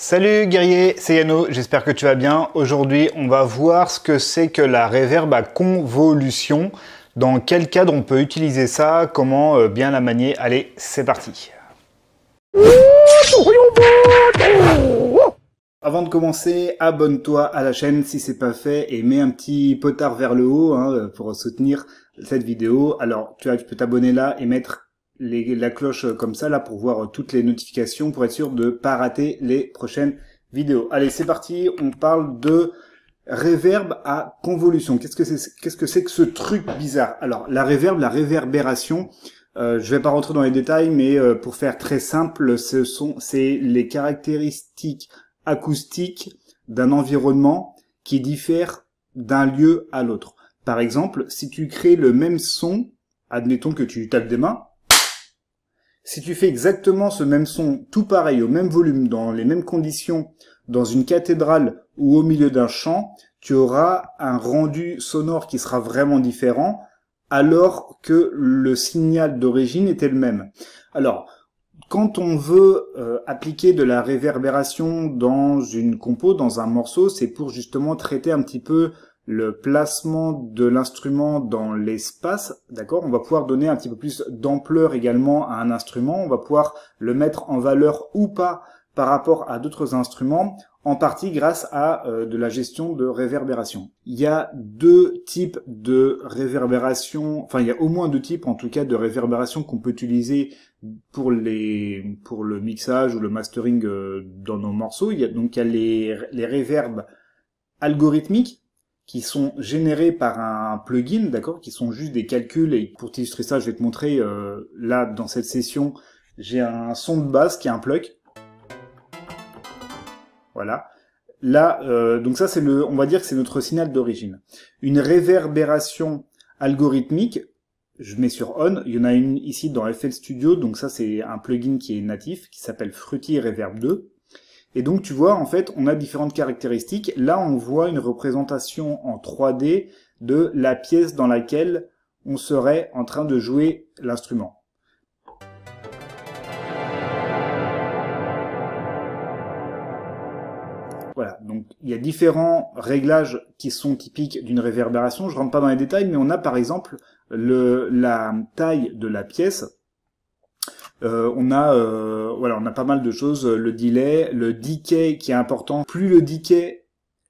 Salut guerrier, c'est Yano, j'espère que tu vas bien. Aujourd'hui, on va voir ce que c'est que la réverb à convolution, dans quel cadre on peut utiliser ça, comment euh, bien la manier. Allez, c'est parti. Avant de commencer, abonne-toi à la chaîne si c'est pas fait et mets un petit potard vers le haut hein, pour soutenir cette vidéo. Alors, tu, tu peux t'abonner là et mettre la cloche comme ça là pour voir toutes les notifications pour être sûr de pas rater les prochaines vidéos. Allez, c'est parti, on parle de réverb à convolution. Qu'est-ce que c'est qu'est-ce que c'est que ce truc bizarre? Alors, la réverb, la réverbération, euh, je vais pas rentrer dans les détails, mais euh, pour faire très simple, ce sont c'est les caractéristiques acoustiques d'un environnement qui diffèrent d'un lieu à l'autre. Par exemple, si tu crées le même son, admettons que tu tapes des mains, si tu fais exactement ce même son, tout pareil, au même volume, dans les mêmes conditions, dans une cathédrale ou au milieu d'un champ, tu auras un rendu sonore qui sera vraiment différent, alors que le signal d'origine était le même. Alors, quand on veut euh, appliquer de la réverbération dans une compo, dans un morceau, c'est pour justement traiter un petit peu le placement de l'instrument dans l'espace, d'accord On va pouvoir donner un petit peu plus d'ampleur également à un instrument, on va pouvoir le mettre en valeur ou pas par rapport à d'autres instruments, en partie grâce à euh, de la gestion de réverbération. Il y a deux types de réverbération, enfin il y a au moins deux types en tout cas de réverbération qu'on peut utiliser pour les pour le mixage ou le mastering euh, dans nos morceaux. Il y a donc il y a les, les réverbes algorithmiques qui sont générés par un plugin, d'accord, qui sont juste des calculs. Et pour t'illustrer ça, je vais te montrer euh, là dans cette session, j'ai un son de basse qui est un plug. Voilà. Là, euh, donc ça c'est le, on va dire que c'est notre signal d'origine. Une réverbération algorithmique, je mets sur on. Il y en a une ici dans FL Studio, donc ça c'est un plugin qui est natif, qui s'appelle Fruity Reverb 2. Et donc tu vois, en fait, on a différentes caractéristiques. Là, on voit une représentation en 3D de la pièce dans laquelle on serait en train de jouer l'instrument. Voilà, donc il y a différents réglages qui sont typiques d'une réverbération. Je rentre pas dans les détails, mais on a par exemple le, la taille de la pièce euh, on a euh, voilà, on a pas mal de choses. Le delay, le decay qui est important. Plus le decay,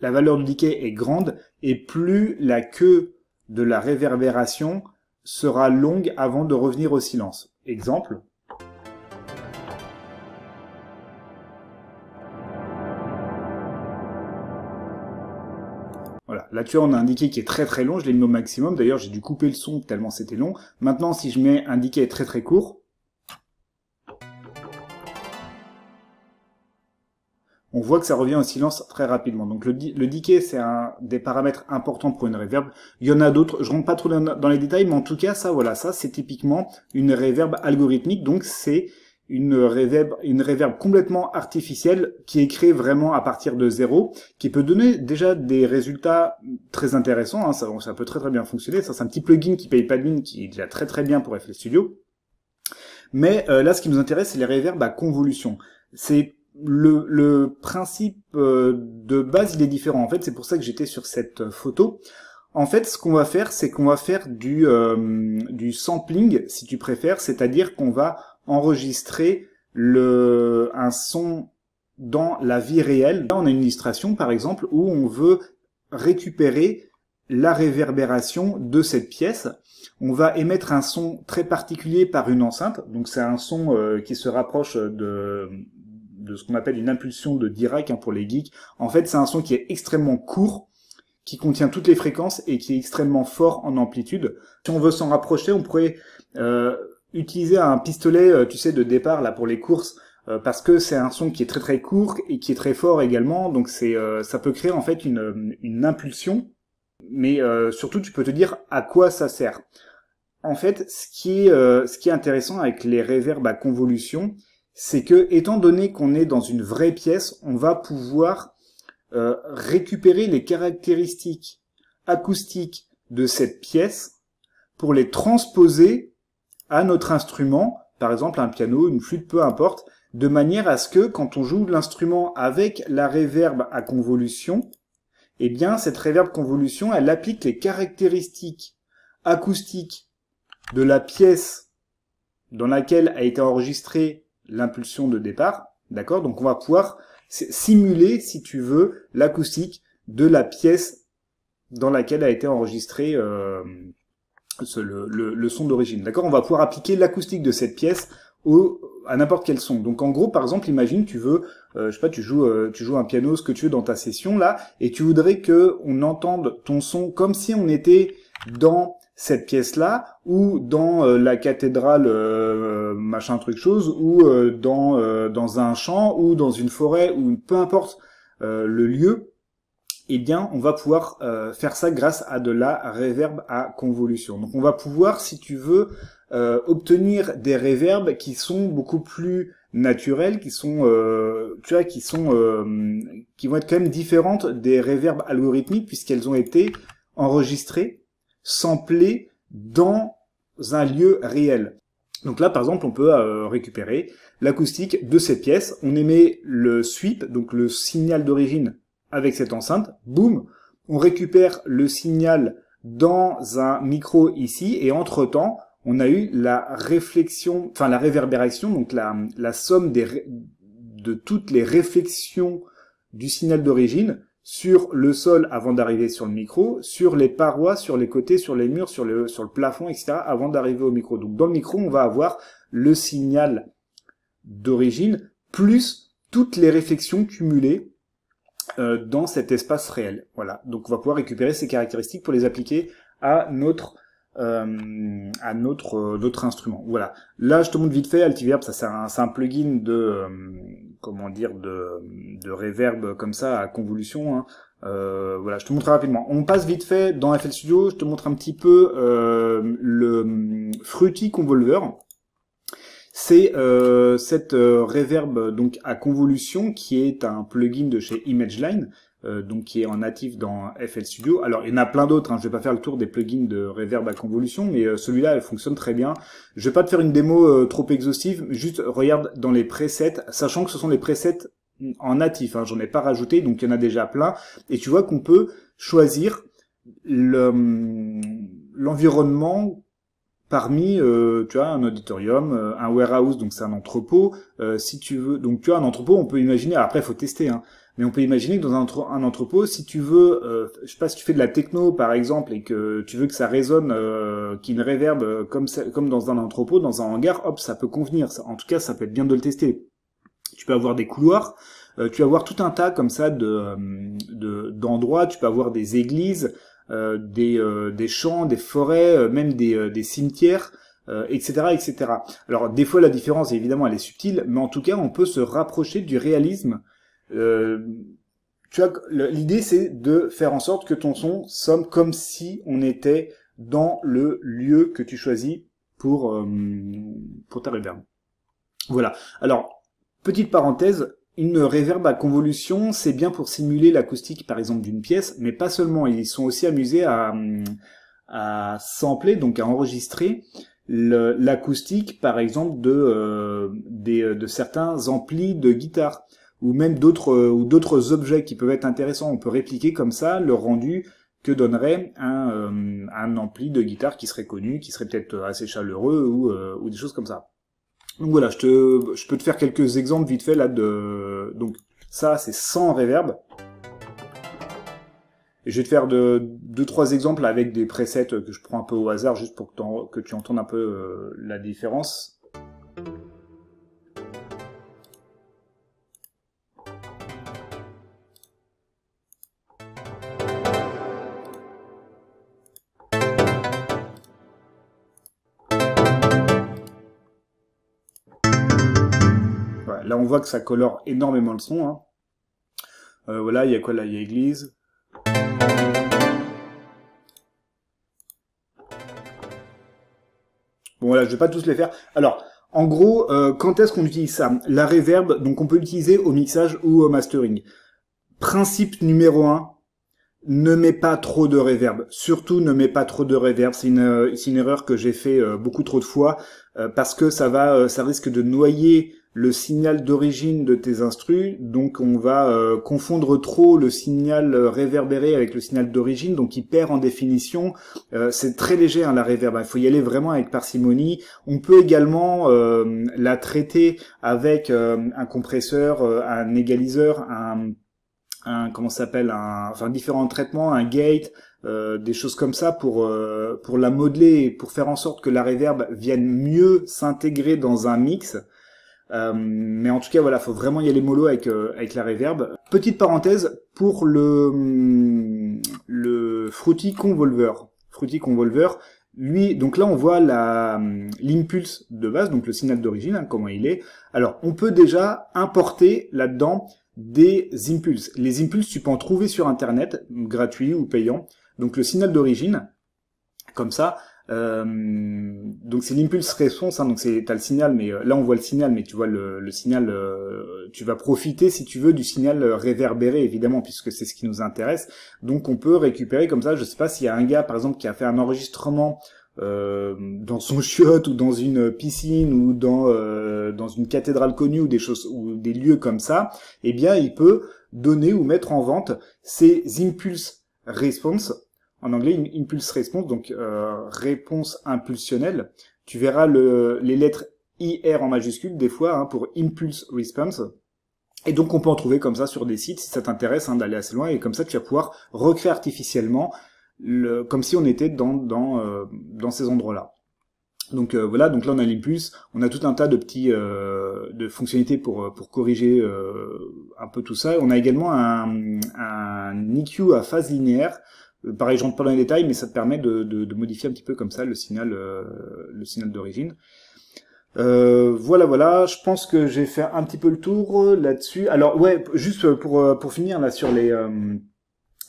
la valeur du decay est grande, et plus la queue de la réverbération sera longue avant de revenir au silence. Exemple. Voilà, là tu vois on a un decay qui est très très long, je l'ai mis au maximum, d'ailleurs j'ai dû couper le son tellement c'était long. Maintenant si je mets un decay très très court, on voit que ça revient au silence très rapidement. Donc le, le decay, c'est un des paramètres importants pour une reverb. Il y en a d'autres, je rentre pas trop dans, les détails, mais en tout cas, ça, voilà, ça, c'est typiquement une reverb algorithmique. Donc c'est une reverb, une reverb complètement artificielle qui est créée vraiment à partir de zéro, qui peut donner déjà des résultats très intéressants. Hein. ça, peut très très bien fonctionner. C'est un petit plugin qui paye pas de mine, qui est déjà très très bien pour FL Studio. Mais euh, là, ce qui nous intéresse, c'est les reverbs à convolution. C'est le, le principe euh, de base, il est différent. En fait, c'est pour ça que j'étais sur cette euh, photo. En fait, ce qu'on va faire, c'est qu'on va faire du, euh, du sampling, si tu préfères, c'est-à-dire qu'on va enregistrer le, un son dans la vie réelle. Là, on a une illustration, par exemple, où on veut récupérer la réverbération de cette pièce. On va émettre un son très particulier par une enceinte. Donc c'est un son qui se rapproche de, de ce qu'on appelle une impulsion de Dirac hein, pour les geeks. En fait, c'est un son qui est extrêmement court, qui contient toutes les fréquences et qui est extrêmement fort en amplitude. Si on veut s'en rapprocher, on pourrait euh, utiliser un pistolet, euh, tu sais, de départ là pour les courses, euh, parce que c'est un son qui est très très court et qui est très fort également. Donc c'est, ça peut créer en fait une, une impulsion, mais surtout tu peux te dire à quoi ça sert. En fait, ce qui est, ce qui est intéressant avec les réverbes à convolution, c'est que, étant donné qu'on est dans une vraie pièce, on va pouvoir euh, récupérer les caractéristiques acoustiques de cette pièce pour les transposer à notre instrument, par exemple un piano, une flûte, peu importe, de manière à ce que quand on joue l'instrument avec la réverb à convolution, eh bien cette réverb convolution, elle applique les caractéristiques acoustiques de la pièce dans laquelle a été enregistrée l'impulsion de départ, d'accord? Donc on va pouvoir simuler, si tu veux, l'acoustique de la pièce dans laquelle a été enregistré euh, le, son d'origine. D'accord? On va pouvoir appliquer l'acoustique de cette pièce à n'importe quel son. Donc en gros, par exemple, imagine tu veux, euh, je sais pas, tu joues, euh, tu joues un piano, ce que tu veux dans ta session là, et tu voudrais que on entende ton son comme si on était dans cette pièce-là, ou dans euh, la cathédrale, machin truc chose, ou dans dans un champ, ou dans une forêt, ou peu importe le lieu, eh bien, on va pouvoir euh, faire ça grâce à de la réverb à convolution. Donc, on va pouvoir, si tu veux, euh, obtenir des réverbes qui sont beaucoup plus naturelles, qui sont, euh, tu vois, qui sont, qui vont être quand même différentes des réverbes algorithmiques puisqu'elles ont été enregistrées, samplées dans un lieu réel. Donc là, par exemple, on peut récupérer l'acoustique de cette pièce. On émet le sweep, donc le signal d'origine avec cette enceinte, boum, on récupère le signal dans un micro ici, et entre-temps, on a eu la réflexion, enfin la réverbération, donc la, somme de toutes les réflexions du signal d'origine sur le sol avant d'arriver sur le micro, sur les parois, sur les côtés, sur les murs, sur le, sur le plafond, etc., avant d'arriver au micro. Donc dans le micro, on va avoir le signal d'origine plus toutes les réflexions cumulées euh, dans cet espace réel. Voilà. Donc on va pouvoir récupérer ces caractéristiques pour les appliquer à notre euh, à notre euh. Voilà. Là, je te montre vite fait Altiverb. Ça, c'est un, un plugin de euh, comment dire de de reverb comme ça à convolution. Hein. voilà, je te montre rapidement. On passe vite fait dans FL Studio. Je te montre un petit peu le Fruity Convolver c'est euh, cette euh, reverb donc à convolution qui est un plugin de chez ImageLine, euh, donc qui est en natif dans FL Studio. Alors il y en a plein d'autres, hein, je vais pas faire le tour des plugins de reverb à convolution, mais euh, celui-là il fonctionne très bien. Je vais pas te faire une démo trop exhaustive, juste regarde dans les presets, sachant que ce sont les presets en natif, hein, j'en ai pas rajouté, donc il y en a déjà plein, et tu vois qu'on peut choisir l'environnement parmi, euh, tu as un auditorium, euh, un warehouse, donc c'est un entrepôt. Euh, si tu veux, donc tu as un entrepôt, on peut imaginer. Après, il faut tester, hein, mais on peut imaginer que dans un, entrepôt, si tu veux, euh, je sais pas si tu fais de la techno par exemple et que tu veux que ça résonne, euh, qu'il réverbe comme comme dans un entrepôt, dans un hangar, hop, ça peut convenir. En tout cas, ça peut être bien de le tester. Tu peux avoir des couloirs. tu vas avoir tout un tas comme ça de d'endroits. tu peux avoir des églises. Euh, des, euh, des champs, des forêts, euh, même des, cimetières, etc., etc. Alors des fois la différence évidemment elle est subtile, mais en tout cas on peut se rapprocher du réalisme. tu vois, l'idée c'est de faire en sorte que ton son sonne comme si on était dans le lieu que tu choisis pour pour ta reverb. Voilà. Alors petite parenthèse, une réverb à convolution, c'est bien pour simuler l'acoustique, par exemple, d'une pièce, mais pas seulement. Ils sont aussi amusés à, à sampler, donc à enregistrer l'acoustique, par exemple, de, euh, des, de certains amplis de guitare, ou même d'autres ou d'autres objets qui peuvent être intéressants. On peut répliquer comme ça le rendu que donnerait un, euh, un ampli de guitare qui serait connu, qui serait peut-être assez chaleureux euh, ou des choses comme ça. Donc voilà, je, peux te faire quelques exemples vite fait là de... Donc ça, c'est sans reverb. Et je vais te faire de, deux, trois exemples avec des presets que je prends un peu au hasard, juste pour que, que tu entendes un peu euh, la différence. On voit que ça colore énormément le son. Hein. Euh, voilà, il y a quoi là? Il y a église. Bon voilà, je vais pas tous les faire. Alors, en gros, euh, quand est-ce qu'on utilise ça? La reverb, donc on peut l'utiliser au mixage ou au mastering. Principe numéro 1, ne mets pas trop de reverb. Surtout ne mets pas trop de reverb. C'est une, une erreur que j'ai fait euh, beaucoup trop de fois parce que ça va, ça risque de noyer le signal d'origine de tes instrus, donc on va euh, confondre trop le signal réverbéré avec le signal d'origine, donc il perd en définition. Euh, c'est très léger hein, la réverb, il faut y aller vraiment avec parcimonie. On peut également euh, la traiter avec un compresseur, un égaliseur, un, un comment s'appelle, un, enfin différents traitements, un gate, des choses comme ça pour pour la modeler pour faire en sorte que la reverb vienne mieux s'intégrer dans un mix. Euh, mais en tout cas, voilà, faut vraiment y aller mollo avec euh, avec la reverb. Petite parenthèse pour le le Fruity Convolver. Fruity Convolver, lui, donc là on voit la l'impulse de base, donc le signal d'origine, hein, comment il est. Alors, on peut déjà importer là-dedans des impulses. Les impulses, tu peux en trouver sur internet, gratuit ou payant. Donc le signal d'origine, comme ça, euh, donc c'est l'impulse response, hein, donc c'est t'as le signal, mais euh, là on voit le signal, mais tu vois le, le signal, euh, tu vas profiter si tu veux du signal réverbéré évidemment puisque c'est ce qui nous intéresse. Donc on peut récupérer comme ça, je sais pas s'il y a un gars par exemple qui a fait un enregistrement euh, dans son chiotte ou dans une piscine ou dans dans une cathédrale connue ou des choses ou des lieux comme ça, eh bien il peut donner ou mettre en vente ces impulse response en anglais une impulse response, donc euh, réponse impulsionnelle. Tu verras le, les lettres IR en majuscule des fois hein, pour impulse response. Et donc on peut en trouver comme ça sur des sites si ça t'intéresse hein, d'aller assez loin et comme ça tu vas pouvoir recréer artificiellement le, comme si on était dans dans euh, dans ces endroits-là. Donc euh, voilà, donc là on a l'impulse, on a tout un tas de petits euh, de fonctionnalités pour pour corriger un peu tout ça. On a également un, un EQ à phase linéaire euh, pareil, je rentre pas dans les détails, mais ça te permet de, de, modifier un petit peu comme ça le signal, euh, le signal d'origine. Euh, voilà, voilà. Je pense que j'ai fait un petit peu le tour euh, là-dessus. Alors ouais, juste pour pour finir là sur les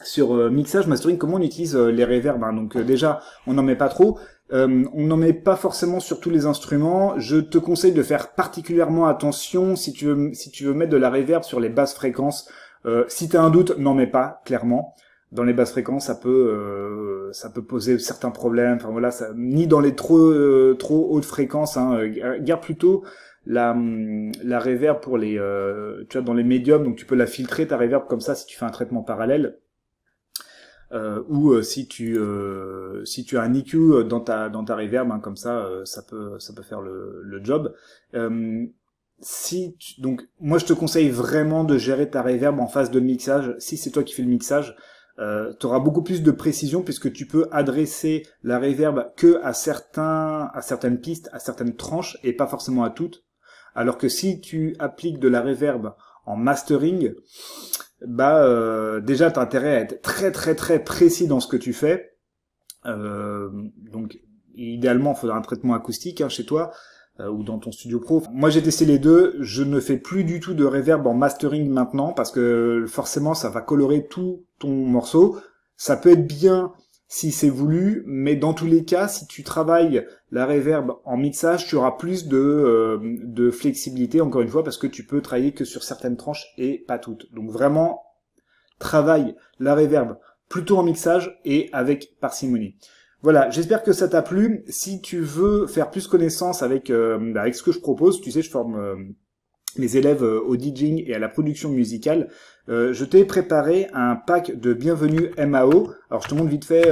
sur mixage, mastering, comment on utilise les reverbs. Hein. Donc déjà, on n'en met pas trop. on n'en met pas forcément sur tous les instruments. Je te conseille de faire particulièrement attention si tu veux si tu veux mettre de la reverb sur les basses fréquences. si tu as un doute, n'en mets pas clairement dans les basses fréquences, ça peut euh, ça peut poser certains problèmes. Enfin voilà, ça, ni dans les trop euh, trop hautes fréquences. Hein, euh, garde plutôt la la reverb pour les tu vois dans les médiums, donc tu peux la filtrer ta reverb comme ça si tu fais un traitement parallèle. ou si tu si tu as un EQ dans ta dans ta reverb hein, comme ça ça peut ça peut faire le, le job si donc moi je te conseille vraiment de gérer ta reverb en phase de mixage si c'est toi qui fais le mixage euh, tu auras beaucoup plus de précision puisque tu peux adresser la reverb que à certains à certaines pistes, à certaines tranches et pas forcément à toutes. Alors que si tu appliques de la reverb en mastering, bah euh, déjà tu as intérêt à être très très très précis dans ce que tu fais. Euh, donc idéalement, il faudra un traitement acoustique hein, chez toi. Euh, ou dans ton studio pro. Moi j'ai testé les deux, je ne fais plus du tout de reverb en mastering maintenant parce que forcément ça va colorer tout ton morceau. Ça peut être bien si c'est voulu, mais dans tous les cas, si tu travailles la reverb en mixage, tu auras plus de, euh, de flexibilité, encore une fois, parce que tu peux travailler que sur certaines tranches et pas toutes. Donc vraiment, travaille la reverb plutôt en mixage et avec parcimonie. Voilà, j'espère que ça t'a plu. Si tu veux faire plus connaissance avec euh, avec ce que je propose, tu sais, je forme euh, mes élèves euh, au DJing et à la production musicale. je t'ai préparé un pack de bienvenue MAO. Alors je te montre vite fait.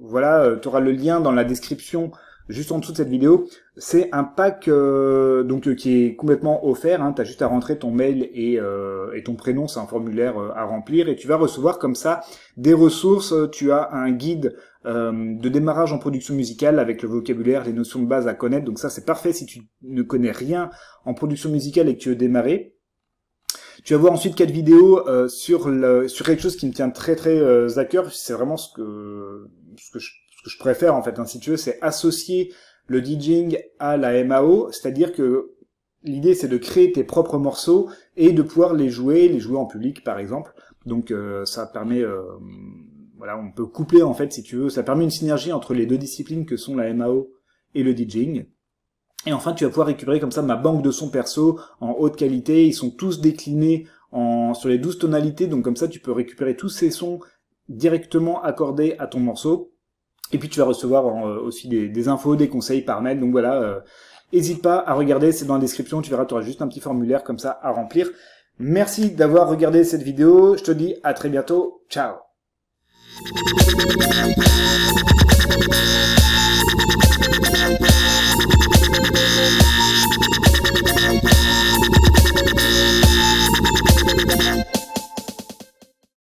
voilà, tu auras le lien dans la description juste en dessous de cette vidéo. C'est un pack euh, donc euh, qui est complètement offert. Hein. Tu juste à rentrer ton mail et, euh, ton prénom, c'est un formulaire à remplir et tu vas recevoir comme ça des ressources. Tu as un guide de démarrage en production musicale avec le vocabulaire, les notions de base à connaître. Donc ça c'est parfait si tu ne connais rien en production musicale et que tu veux démarrer. Tu vas voir ensuite quatre vidéos sur sur quelque chose qui me tient très très à cœur. C'est vraiment ce que ce que je ce que je préfère en fait, hein, si tu veux, c'est associer le DJing à la MAO, c'est-à-dire que l'idée c'est de créer tes propres morceaux et de pouvoir les jouer, les jouer en public par exemple. Donc euh, ça permet, euh, voilà, on peut coupler en fait si tu veux, ça permet une synergie entre les deux disciplines que sont la MAO et le DJing. Et enfin, tu vas pouvoir récupérer comme ça ma banque de sons perso en haute qualité. Ils sont tous déclinés en, sur les 12 tonalités. Donc comme ça, tu peux récupérer tous ces sons directement accordés à ton morceau. Et puis tu vas recevoir euh, aussi des, infos, des conseils par mail. Donc voilà, euh, N'hésite pas à regarder, c'est dans la description, tu verras, tu auras juste un petit formulaire comme ça à remplir. Merci d'avoir regardé cette vidéo, je te dis à très bientôt, ciao